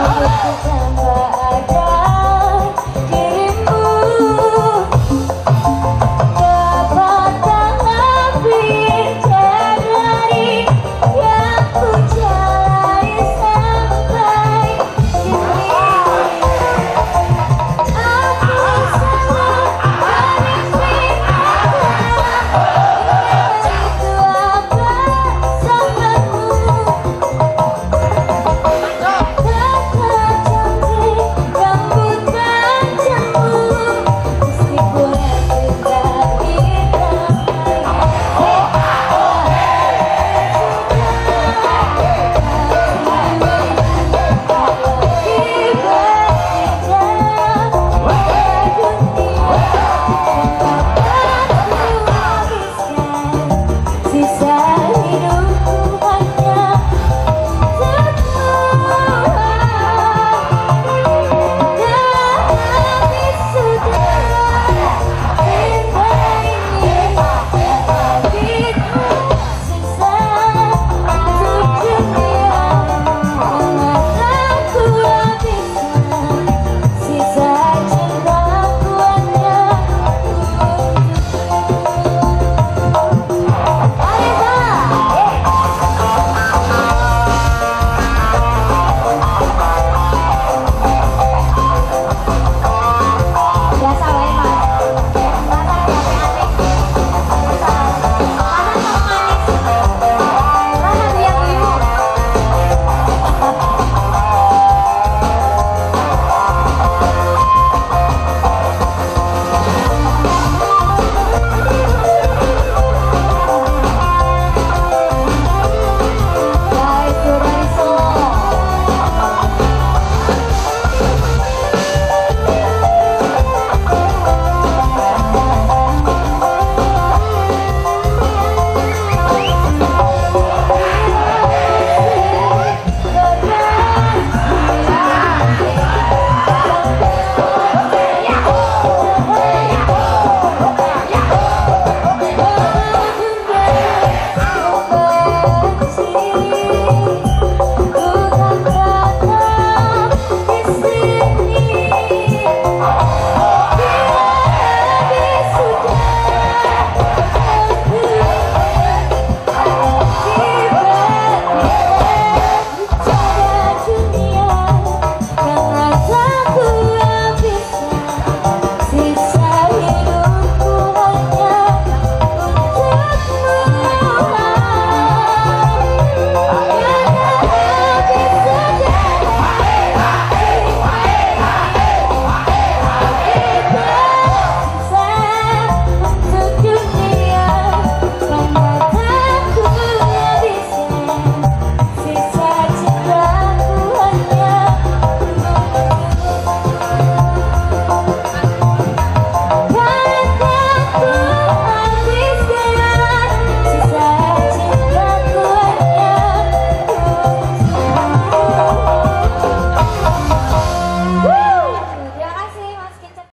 September, I got